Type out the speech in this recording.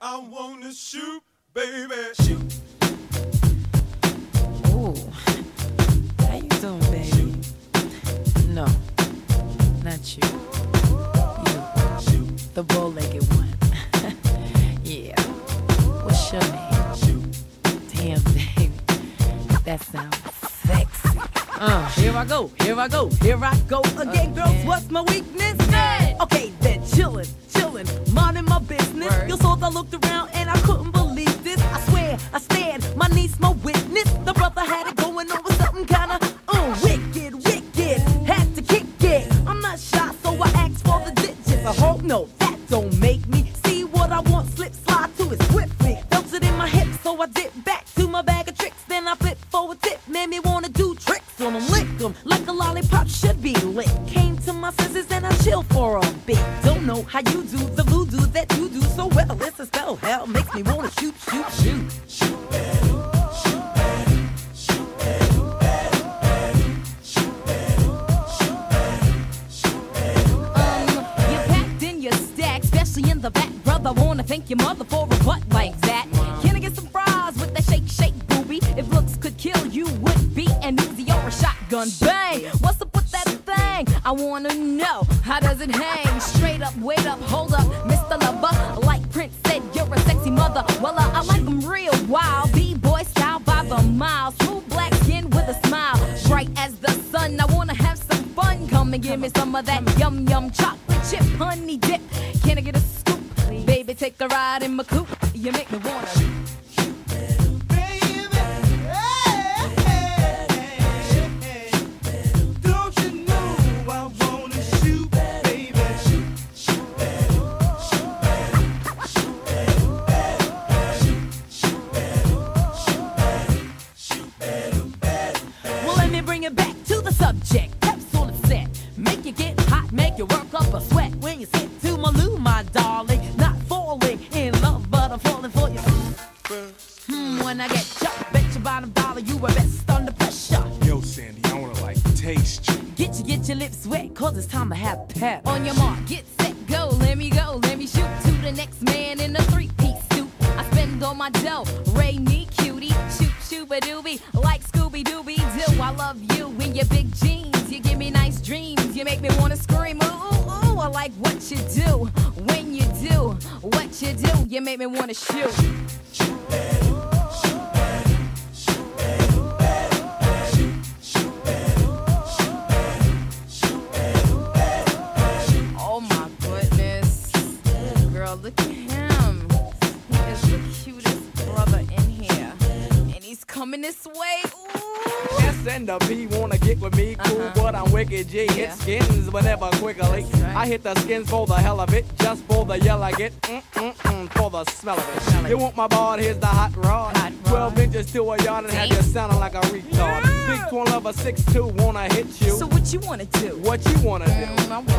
I wanna shoot, baby. Shoot. Ooh. How you doing, baby? No, not you. You. The bow-legged one. yeah. What's your name? Damn, baby. That sounds sexy. Uh, Here I go, here I go, here I go again, girls. What's my weakness? Okay, then chillin', chillin', minding my business. I looked around and I couldn't believe this. I swear, I stared, my niece, my witness. The brother had it going on with something kinda uh, wicked, wicked. Had to kick it. I'm not shy, so I asked for the digits. I hope no, that don't make me see what I want. Slip, slide to it swiftly. Felt it in my hips, so I dip back to my bag of tricks. Then I flip for a tip, made me wanna do tricks on them, lick them like a lollipop should be lit. Came to my senses and I chill for a bit. Don't know how you do the voodoo that you do so It's hell makes me wanna shoot, shoot, shoot. shoot shoot out shoot out shoot Um, you packed in your stack, especially in the back, brother. Wanna thank your mother for a butt like that. Can I get some fries with that shake, shake, booby? If looks could kill you, would be an Uzi or a shotgun. Bang! What's up with that thing? I wanna know how does it hang? Straight up, wait up, hold up, Mr. Lover. Like Prince said, you're a sexy mother. Well, uh, I like 'em real wild, b-boy style by the mile. Smooth black skin with a smile, bright as the sun. I wanna have some fun. Come and give me some of that yum yum chocolate chip honey dip. Can I get a scoop? Baby, take a ride in my coupe. You make me wanna. You work up a sweat. When you sit to my loo, my darling. Not falling in love, but I'm falling for you. Hmm, when I get chucked, bet your bottom dollar you were best under pressure. Yo, Sandy, I wanna like taste you. Get you, get your lips wet, cause it's time to have pep. On your mark, get set, go. Let me go, let me shoot to the next man in a three-piece suit. I spend all my dough, Ray me cutie, shoot shooba doobie, like Scooby Dooby Doo. I love you in your big jeans. You give me nice dreams. You make me wanna scream. Like what you do when you do what you do. You make me wanna shoot. Oh my goodness. Girl, look at him. The cutest brother in here. And he's coming this way. Ooh. S and the wanna get with me, cool, Uh-huh. but I'm wicked G. Yeah. Hit skins whenever quickly. Right. I hit the skins for the hell of it, just for the yell I get, mm mm mm, for the smell of Smell it. it. You want my bard? Here's the hot rod. Hot rod. Twelve inches to a yard and have you sounding like a retard. Big twin lover six two wanna hit you. So what you wanna do? what you wanna do? Mm, I wanna shoot.